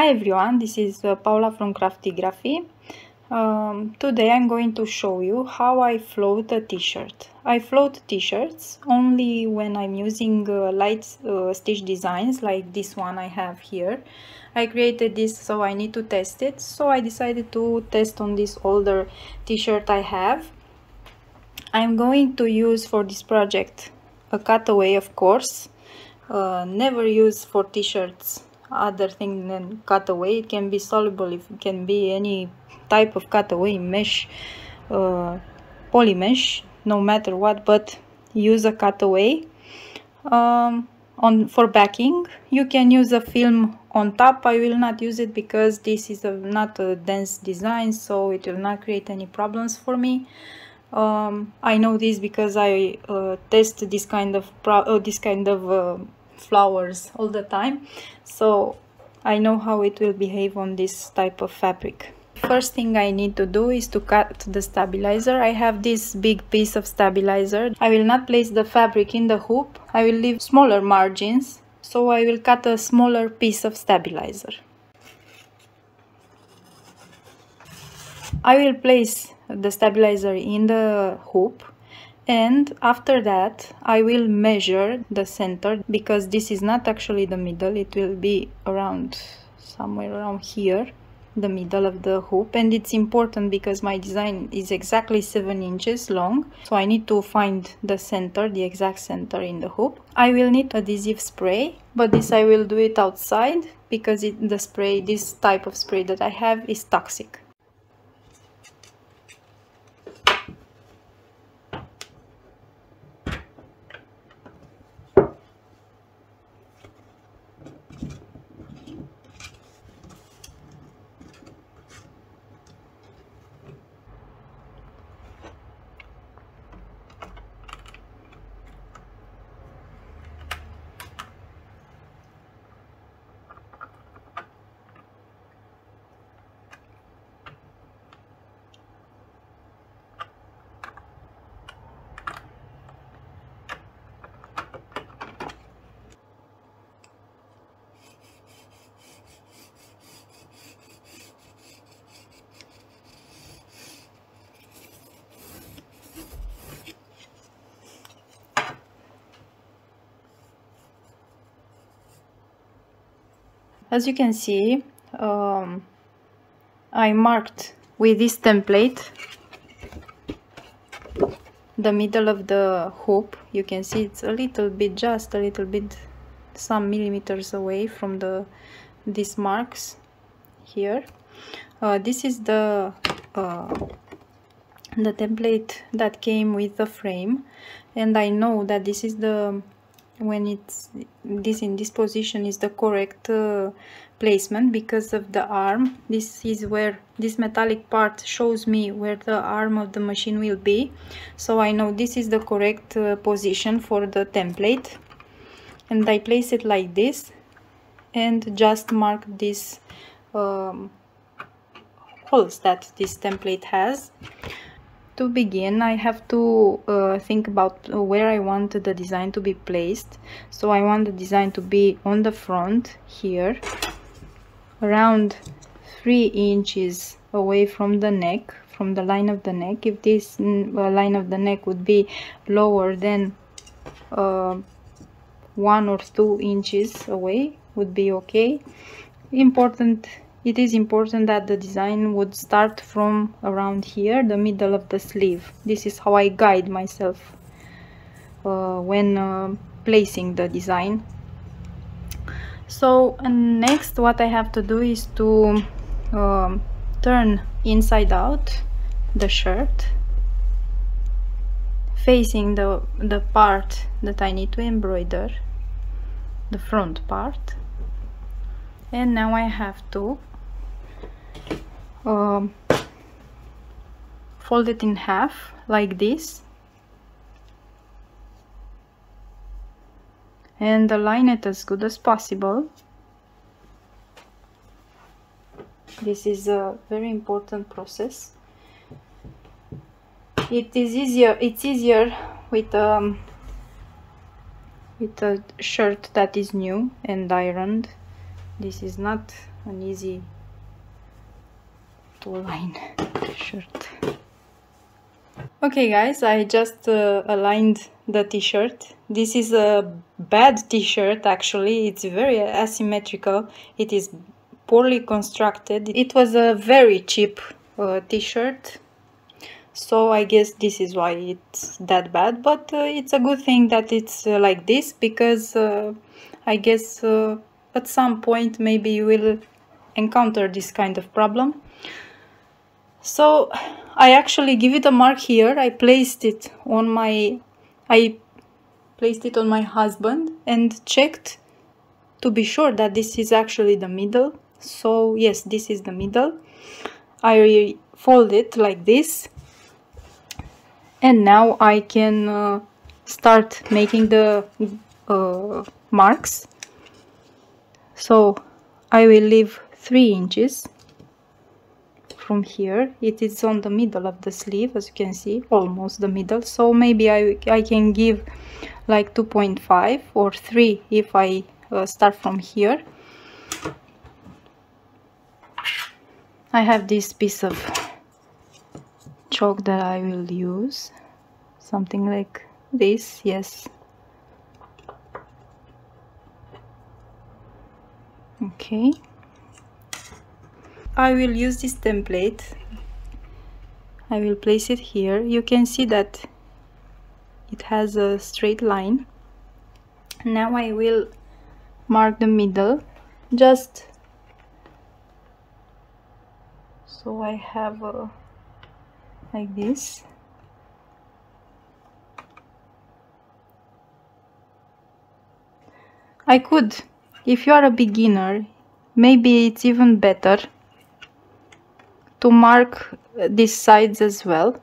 Hi everyone, this is uh, Paula from Kraftygraphy. Um, today I'm going to show you how I float a t-shirt. I float t-shirts only when I'm using uh, light uh, stitch designs like this one I have here. I created this so I need to test it so I decided to test on this older t-shirt I have. I'm going to use for this project a cutaway of course. Uh, never use for t-shirts other thing than cutaway. It can be soluble if it can be any type of cutaway mesh uh, poly mesh no matter what but use a cutaway. Um, on for backing you can use a film on top. I will not use it because this is a, not a dense design so it will not create any problems for me. Um, I know this because I uh, test this kind of uh, this kind of uh, flowers all the time. So I know how it will behave on this type of fabric. First thing I need to do is to cut the stabilizer. I have this big piece of stabilizer. I will not place the fabric in the hoop. I will leave smaller margins. So I will cut a smaller piece of stabilizer. I will place the stabilizer in the hoop and after that I will measure the center because this is not actually the middle. It will be around somewhere around here the middle of the hoop. And it's important because my design is exactly 7 inches long. So I need to find the center the exact center in the hoop. I will need adhesive spray but this I will do it outside because it, the spray this type of spray that I have is toxic as you can see um, I marked with this template the middle of the hoop. You can see it's a little bit just a little bit some millimeters away from the these marks here. Uh, this is the uh, the template that came with the frame. And I know that this is the when it's this in this position is the correct uh, placement because of the arm. This is where this metallic part shows me where the arm of the machine will be. So I know this is the correct uh, position for the template. And I place it like this and just mark these um, holes that this template has to begin I have to uh, think about where I want the design to be placed. So I want the design to be on the front here around three inches away from the neck from the line of the neck. If this mm, uh, line of the neck would be lower than uh, one or two inches away would be okay. Important it is important that the design would start from around here the middle of the sleeve. This is how I guide myself uh, when uh, placing the design. So next what I have to do is to um, turn inside out the shirt facing the the part that I need to embroider the front part. And now I have to um, fold it in half like this. And align it as good as possible. This is a very important process. It is easier it's easier with um with a shirt that is new and ironed. This is not an easy shirt. Okay guys I just uh, aligned the t-shirt. This is a bad t-shirt actually. It's very asymmetrical. It is poorly constructed. It was a very cheap uh, t-shirt. So I guess this is why it's that bad. But uh, it's a good thing that it's uh, like this because uh, I guess uh, at some point maybe you will encounter this kind of problem so I actually give it a mark here. I placed it on my I placed it on my husband and checked to be sure that this is actually the middle. So yes this is the middle. I fold it like this. And now I can uh, start making the uh, marks. So I will leave 3 inches from here. It is on the middle of the sleeve as you can see almost the middle. So maybe I, I can give like 2.5 or 3 if I uh, start from here. I have this piece of chalk that I will use. Something like this yes. Okay I will use this template. I will place it here. You can see that it has a straight line. Now I will mark the middle. Just so I have a like this. I could if you are a beginner maybe it's even better to mark these sides as well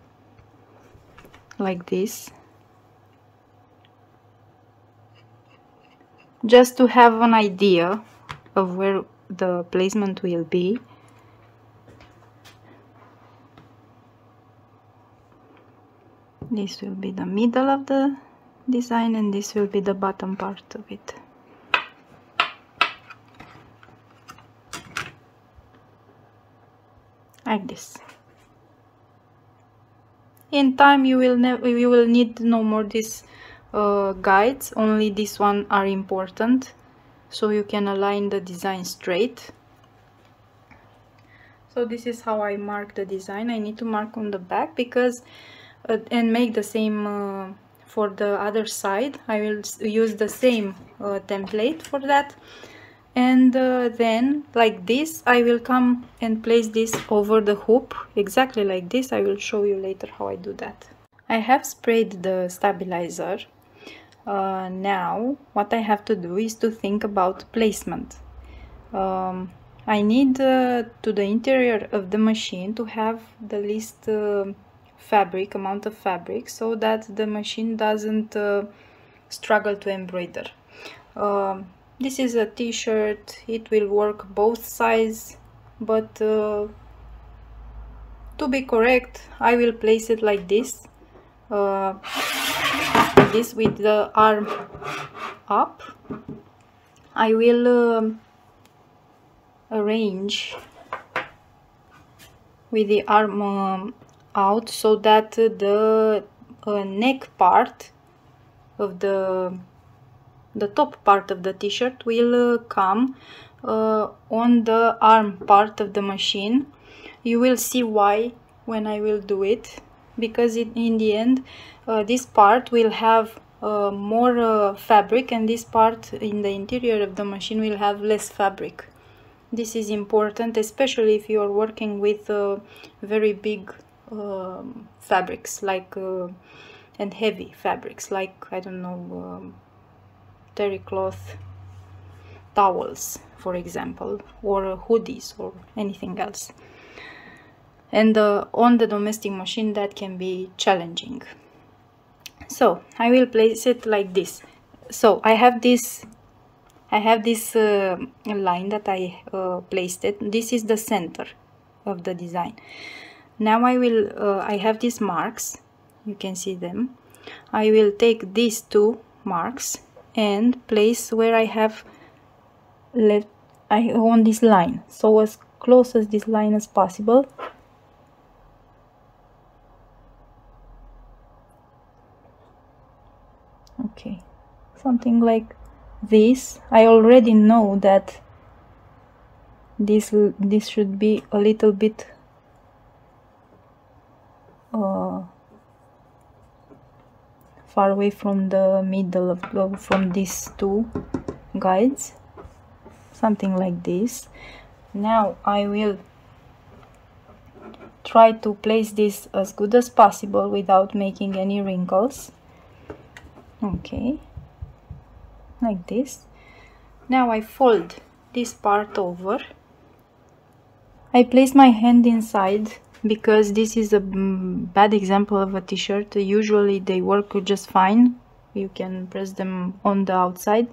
like this. Just to have an idea of where the placement will be. This will be the middle of the design and this will be the bottom part of it like this. In time you will never you will need no more these uh, guides. Only this one are important. So you can align the design straight. So this is how I mark the design. I need to mark on the back because uh, and make the same uh, for the other side. I will use the same uh, template for that and uh, then like this I will come and place this over the hoop. Exactly like this I will show you later how I do that. I have sprayed the stabilizer. Uh, now what I have to do is to think about placement. Um, I need uh, to the interior of the machine to have the least uh, fabric amount of fabric so that the machine doesn't uh, struggle to embroider. Um, this is a t-shirt. It will work both sides but uh, to be correct I will place it like this uh, this with the arm up. I will um, arrange with the arm um, out so that the uh, neck part of the the top part of the t-shirt will uh, come uh, on the arm part of the machine. You will see why when I will do it because it, in the end uh, this part will have uh, more uh, fabric and this part in the interior of the machine will have less fabric. This is important especially if you are working with uh, very big um, fabrics like and heavy fabrics like I don't know um, terry cloth towels for example or hoodies or anything else. And uh, on the domestic machine that can be challenging. So I will place it like this. So I have this I have this uh, line that I uh, placed it. This is the center of the design. Now I will uh, I have these marks. You can see them. I will take these two marks and place where I have left I want this line. So as close as this line as possible. Okay. Something like this. I already know that this this should be a little bit uh, far away from the middle of the, from these two guides. Something like this. Now I will try to place this as good as possible without making any wrinkles. Okay. Like this. Now I fold this part over. I place my hand inside because this is a bad example of a t-shirt. Usually they work just fine. You can press them on the outside.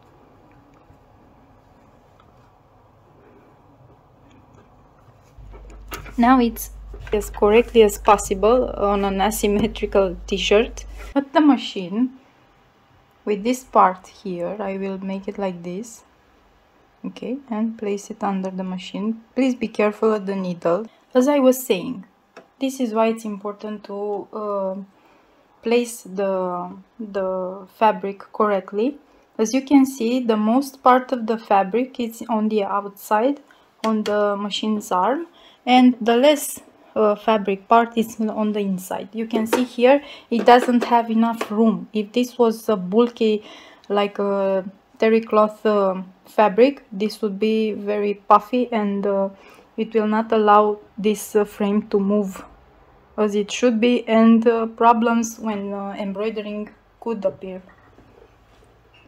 Now it's as correctly as possible on an asymmetrical t-shirt. But the machine with this part here I will make it like this. Okay and place it under the machine. Please be careful of the needle. As I was saying this is why it's important to uh, place the the fabric correctly. As you can see the most part of the fabric is on the outside on the machine's arm and the less uh, fabric part is on the inside. You can see here it doesn't have enough room. If this was a bulky like a terry cloth uh, fabric this would be very puffy and uh, it will not allow this uh, frame to move as it should be and uh, problems when uh, embroidering could appear.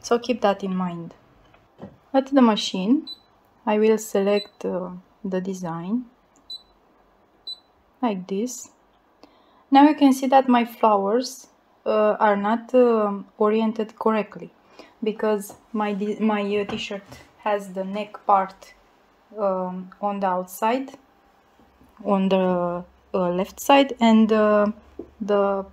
So keep that in mind. At the machine I will select the design like this. Now you can see that my flowers uh, are not uh, oriented correctly because my my uh, t-shirt has the neck part um, on the outside on the uh, left side and uh, the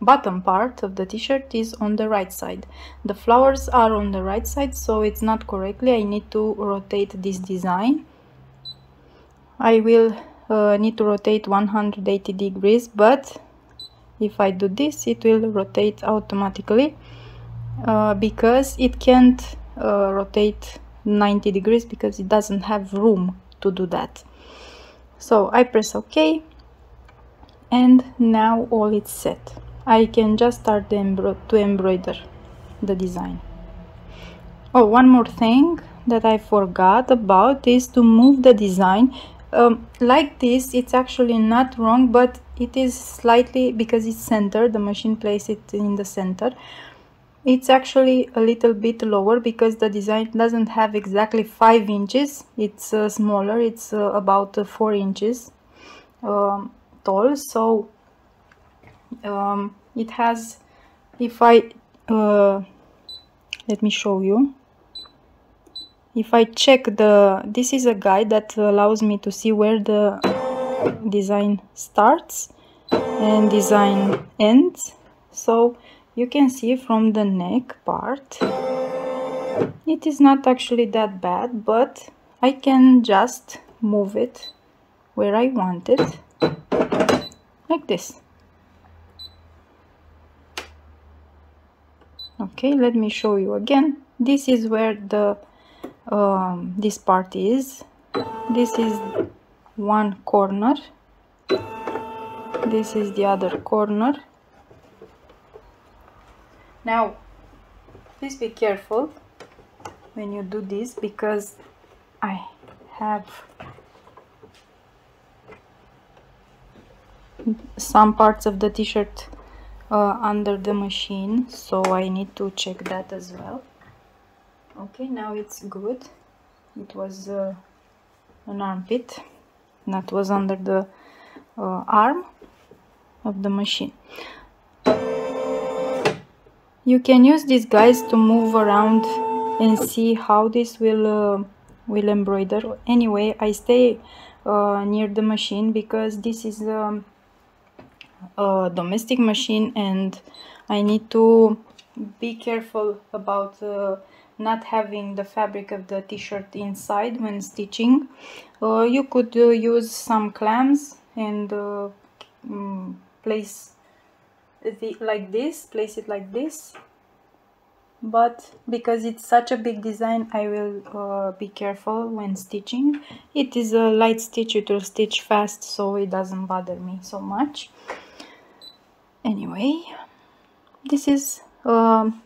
bottom part of the t-shirt is on the right side. The flowers are on the right side so it's not correctly. I need to rotate this design. I will uh, need to rotate 180 degrees but if I do this it will rotate automatically uh, because it can't uh, rotate 90 degrees because it doesn't have room to do that. So I press OK and now all is set. I can just start embro to embroider the design. Oh one more thing that I forgot about is to move the design. Um, like this it's actually not wrong but it is slightly because it's center the machine place it in the center it's actually a little bit lower because the design doesn't have exactly five inches. It's uh, smaller. It's uh, about uh, four inches um, tall. So um, it has if I uh, let me show you. If I check the this is a guide that allows me to see where the design starts and design ends. So you can see from the neck part it is not actually that bad but I can just move it where I want it like this. Okay let me show you again. This is where the um, this part is. This is one corner. This is the other corner now please be careful when you do this because I have some parts of the t-shirt uh, under the machine so I need to check that as well. Okay now it's good. It was uh, an armpit that was under the uh, arm of the machine you can use these guys to move around and see how this will uh, will embroider. Anyway I stay uh, near the machine because this is um, a domestic machine and I need to be careful about uh, not having the fabric of the t-shirt inside when stitching. Uh, you could uh, use some clamps and uh, mm, place it like this place it like this. But because it's such a big design I will uh, be careful when stitching. It is a light stitch it will stitch fast so it doesn't bother me so much. Anyway this is um,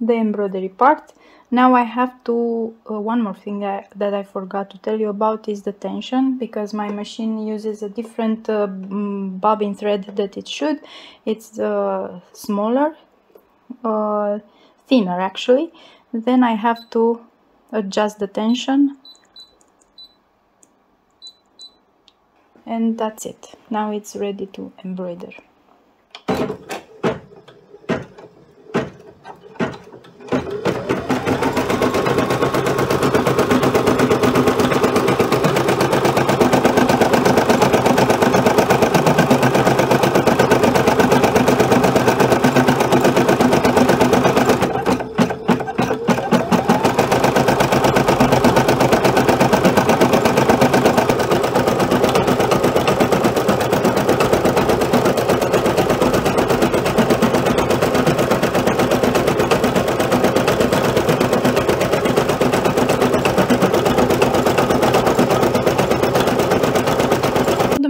the embroidery part now I have to uh, one more thing that, that I forgot to tell you about is the tension because my machine uses a different uh, bobbin thread that it should. It's uh, smaller uh, thinner actually. Then I have to adjust the tension. And that's it. Now it's ready to embroider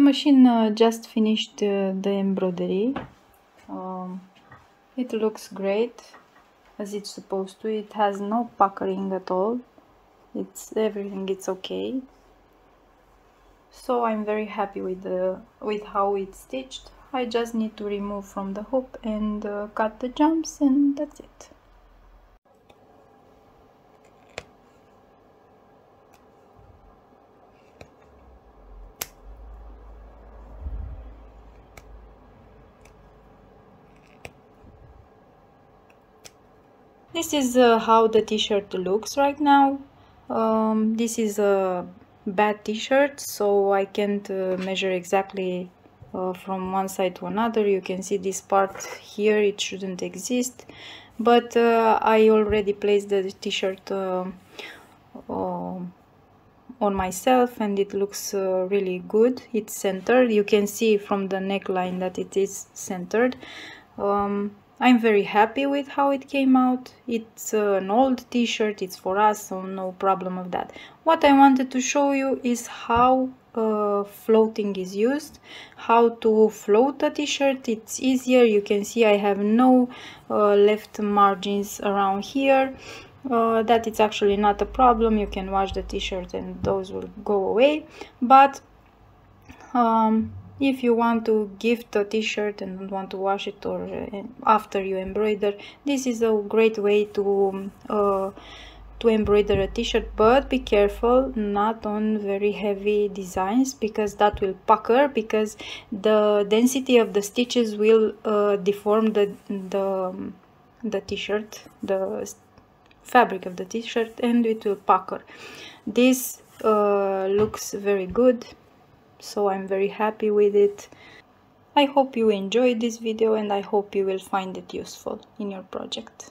machine uh, just finished uh, the embroidery. Um, it looks great as it's supposed to. It has no puckering at all. It's everything. It's okay. So I'm very happy with the with how it's stitched. I just need to remove from the hoop and uh, cut the jumps and that's it. This is uh, how the t-shirt looks right now. Um, this is a bad t-shirt, so I can't uh, measure exactly uh, from one side to another. You can see this part here, it shouldn't exist. But uh, I already placed the t-shirt uh, uh, on myself and it looks really good. It's centered. You can see from the neckline that it is centered. Um, I'm very happy with how it came out. It's uh, an old t-shirt, it's for us, so no problem of that. What I wanted to show you is how uh, floating is used, how to float a t-shirt. It's easier, you can see I have no uh, left margins around here. Uh, that it's actually not a problem, you can wash the t-shirt and those will go away. But um, if you want to gift a t-shirt and don't want to wash it or uh, after you embroider this is a great way to uh, to embroider a t-shirt but be careful not on very heavy designs because that will pucker because the density of the stitches will uh, deform the the the t-shirt the fabric of the t-shirt and it will pucker. This uh, looks very good so I'm very happy with it. I hope you enjoyed this video and I hope you will find it useful in your project.